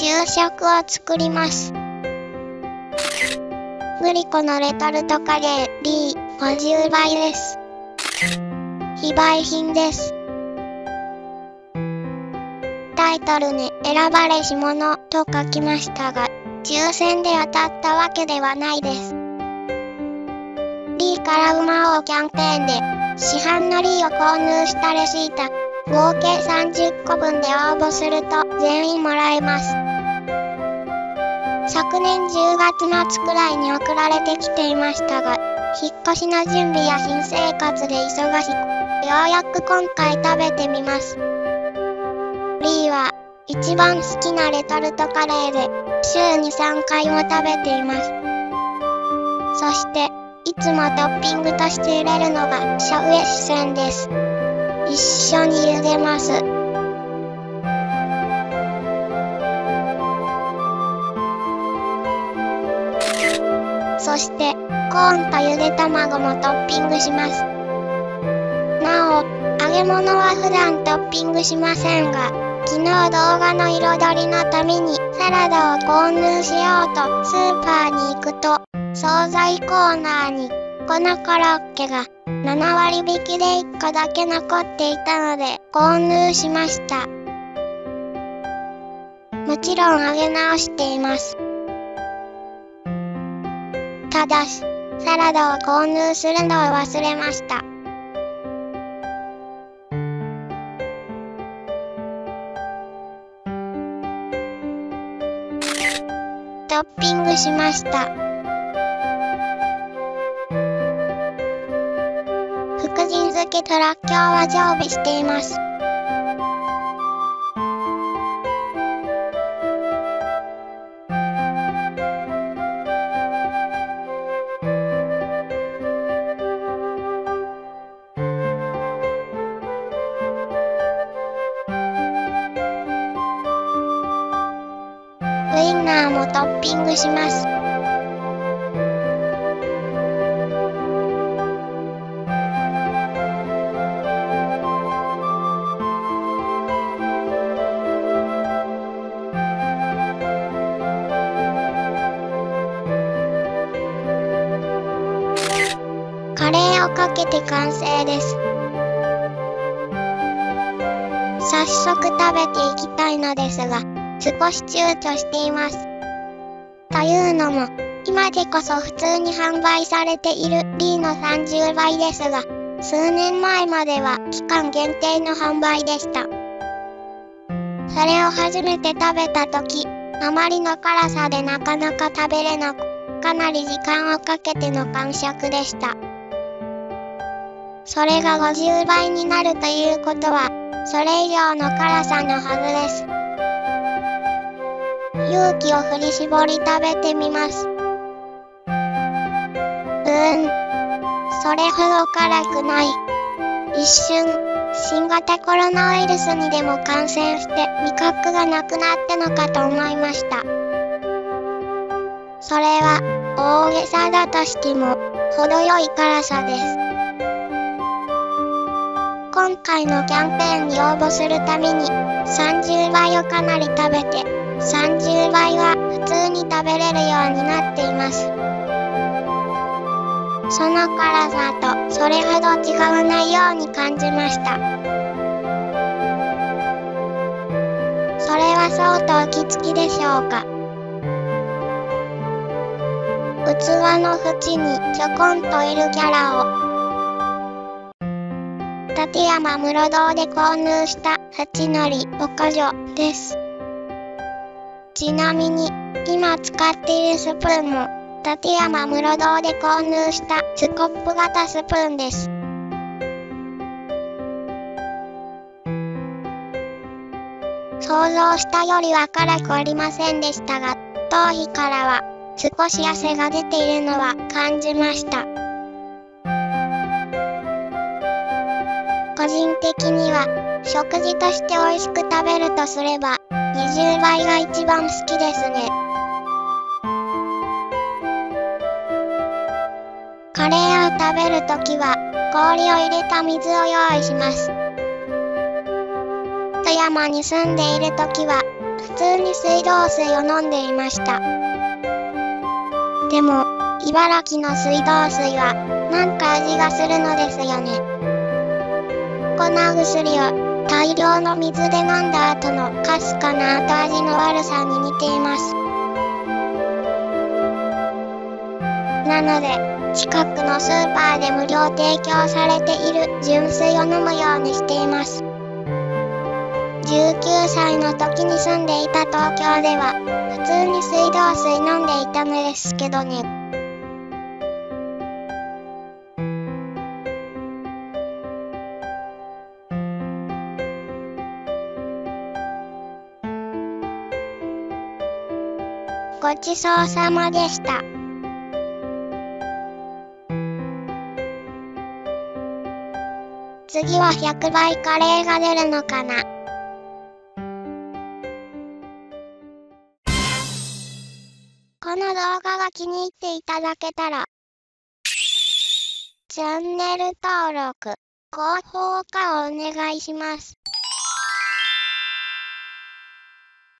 昼食を作ります。グリコのレトルトカレー D50 倍です。非売品です。タイトルに選ばれし者と書きましたが、抽選で当たったわけではないです。リーから馬王キャンペーンで、市販のリーを購入したレシート、合計30個分で応募すると全員もらえます。昨年10月末くらいに送られてきていましたが、引っ越しの準備や新生活で忙しく、ようやく今回食べてみます。リーは一番好きなレトルトカレーで週に3回も食べています。そして、いつもトッピングとして入れるのがシャウエッセンです。一緒に茹でます。そして、コーンとゆで卵もトッピングします。なお、揚げ物は普段トッピングしませんが、昨日動画の彩りのためにサラダを購入しようとスーパーに行くと、惣菜コーナーに粉コロッケが7割引きで1個だけ残っていたので購入しました。もちろん揚げ直しています。ただし、サラダを購入するのを忘れました。トッピングしました。福神漬けとらっきょうは常備しています。ウインナーもトッピングします。けて完成です。早速食べていきたいのですが、少し躊躇しています。というのも、今でこそ普通に販売されている D の30倍ですが、数年前までは期間限定の販売でした。それを初めて食べた時、あまりの辛さでなかなか食べれなく、かなり時間をかけての完食でした。それが50倍になるということは、それ以上の辛さのはずです。勇気を振り絞り食べてみます。うーん、それほど辛くない。一瞬、新型コロナウイルスにでも感染して味覚がなくなったのかと思いました。それは大げさだとしても程よい辛さです。今回のキャンペーンに応募するために30倍をかなり食べて30倍は普通に食べれるようになっています。その辛さとそれほど違わないように感じました。それは相当きつきでしょうか。器の縁にちょこんといるキャラを立山室堂で購入した縁のりおかじょです。ちなみに、今使っているスプーンも、立山室堂で購入したスコップ型スプーンです。想像したよりは辛くありませんでしたが、頭皮からは少し汗が出ているのは感じました。個人的には、食事として美味しく食べるとすれば、20倍が一番好きですね。カレーを食べるときは、氷を入れた水を用意します。富山に住んでいるときは、普通に水道水を飲んでいました。でも、茨城の水道水は、なんか味がするのですよね。粉薬を大量の水で飲んだ後のかすかな後味の悪さに似ています。なので、近くのスーパーで無料提供されている純水を飲むようにしています。19歳の時に住んでいた東京では、普通に水道水飲んでいたのですけどね。ごちそうさまでした。次は100倍カレーが出るのかなこの動画が気に入っていただけたら、チャンネル登録、高評価をお願いします。